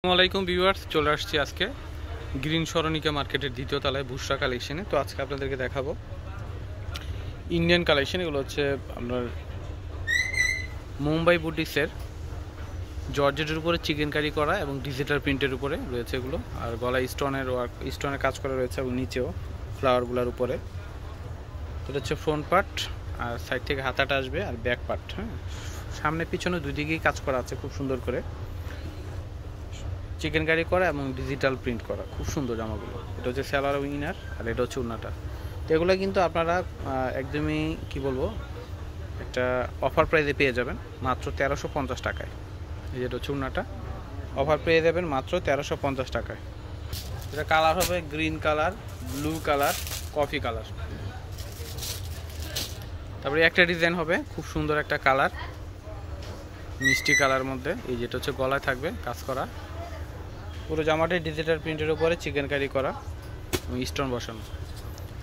আসসালামু আলাইকুম ভিউয়ার্স, চলে আসছি আজকে গ্রিন সরণিকা মার্কেটের দ্বিতীয় তলায় বুসরা কালেকশনে। তো আজকে আপনাদেরকে দেখাবো ইন্ডিয়ান কালেকশন, এগুলো হচ্ছে আপনার মুম্বাই বুটিক্সের জর্জেটের উপরে চিকেন কারি করা এবং ডিজিটাল প্রিন্টের উপরে রয়েছে এগুলো। আর গলা স্টোনের ওয়ার্ক স্টোনের কাজ করা রয়েছে এবং নিচেও ফ্লাওয়ারগুলোর উপরে। এটা হচ্ছে ফ্রন্ট পার্ট আর সাইড থেকে হাতাটা আসবে, আর ব্যাক পার্ট হ্যাঁ? সামনে পিছনে দুই দিকেই কাজ করা আছে খুব সুন্দর করে। চিকেন কারি করা এবং ডিজিটাল প্রিন্ট করা। খুব সুন্দর জামাগুলো। এটা হচ্ছে স্যালার উইনার আর এটা হচ্ছে উন্নাটা তো এগুলো কিন্তু আপনারা একদমই কি বলব, একটা অফার প্রাইসে পেয়ে যাবেন মাত্র তেরোশো পঞ্চাশ টাকায়। এই যেটা হচ্ছে উন্নাটা অফার পেয়ে যাবেন মাত্র তেরোশো পঞ্চাশ টাকায়। এটা কালার হবে green colour blue colour coffee colour তারপরে একটা ডিজাইন হবে, খুব সুন্দর একটা কালার মিষ্টি কালার মধ্যে। এই যেটা হচ্ছে গলায় থাকবে কাজ করা। পুরো জামাটাই ডিজিটাল প্রিন্টের উপরে চিকেন কারি করা এবং স্টোন বসানো।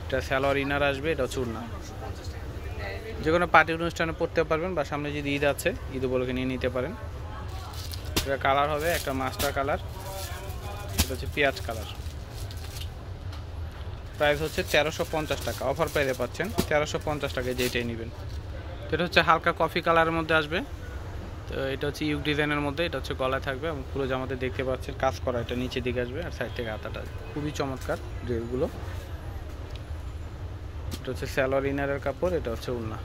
এটা স্যালোয়ার ইনার আসবে, এটা উড়না। যে কোনো পার্টি অনুষ্ঠানে পড়তে পারবেন বা সামনে যদি ঈদ আছে, ঈদ উপলক্ষে নিয়ে নিতে পারেন। এটা কালার হবে, একটা মাস্টার কালার এটা হচ্ছে পেঁয়াজ কালার প্রাইস হচ্ছে তেরোশো পঞ্চাশ টাকা। অফার প্রাইসে পাচ্ছেন তেরোশো পঞ্চাশ টাকায় যেটাই নেবেন। এটা হচ্ছে হালকা কফি কালারের মধ্যে আসবে। তো এটা হচ্ছে ইউক ডিজাইনের মধ্যে, এটা হচ্ছে গলায় থাকবে এবং পুরো জামাতে দেখতে পাচ্ছেন কাজ করা, এটা নিচে দিকে আসবে আর সাইড থেকে আসবে। খুবই চমৎকার ড্রেসগুলো। এটা হচ্ছে স্যালোয়ার ইনারের কাপড়, এটা হচ্ছে উন্না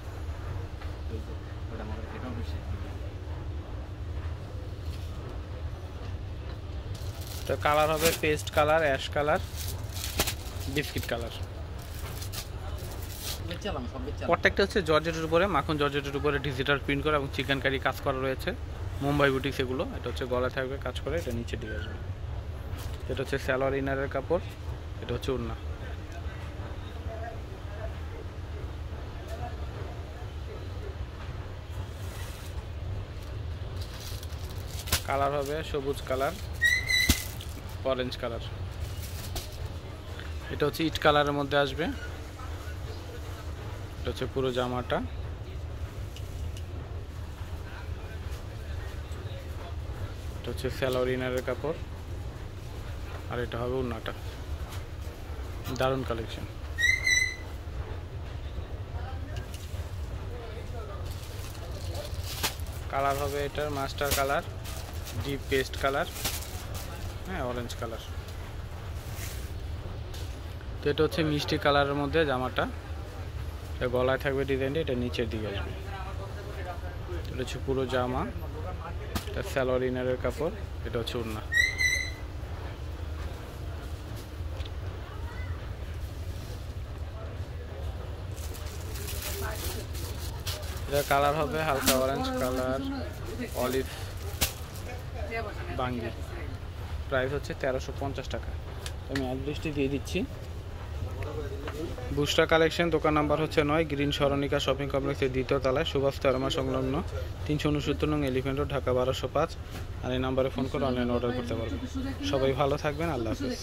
তো কালার হবে paste colour, ash colour, biscuit colour. প্রত্যেকটা হচ্ছে জর্জেটের উপরে, মাখন জর্জেটের উপরে ডিজিটাল প্রিন্ট করা এবং চিকেন কারি কাজ করা রয়েছে। মুম্বাই বুটিক্স এগুলো, এটা হচ্ছে গলা থাকবে কাজ করে, এটা নিচে দিয়ে আসবে। এটা হচ্ছে স্যালোয়ার ইনারের কাপড়, এটা হচ্ছে উন্না। কালার হবে সবুজ কালার অরেঞ্জ কালার এটা হচ্ছে ইট কালারের মধ্যে আসবে। এটা হচ্ছে পুরো জামাটা। এটা হচ্ছে স্যালোর ইনারের কাপড়। আর এটা হবে উন্নাটা দারুণ কালেকশন। কালার হবে এটার, master colour, deep paste colour হ্যাঁ অরেঞ্জ কালার। তো এটা হচ্ছে মিষ্টি কালারের মধ্যে জামাটা। গলায় থাকবে ডিজাইনটা এটা নিচের দিকে আসবে। এটা হচ্ছে পুরো জামা, এটা স্যালোয়ার ইনারের কাপড়, এটা হচ্ছে উড়না এটা কালার হবে হালকা অরেঞ্জ কালার অলিভ বাঙ্গি। প্রাইস হচ্ছে তেরোশো টাকা। আমি অ্যাড্রেসটি দিয়ে দিচ্ছি। বুস্টার কালেকশন, দোকান নাম্বার হচ্ছে নয়, গ্রিন সরণিকা শপিং কমপ্লেক্সের দ্বিতীয় তলায়, সুভাষ তেরমা সংলগ্ন, তিনশো উনসত্তর নং এলিফেন্ট রোড, ঢাকা বারোশো পাঁচ। আর এই নাম্বারে ফোন করে অনলাইন অর্ডার করতে পারবেন। সবাই ভালো থাকবেন, আল্লাহ হাফিজ।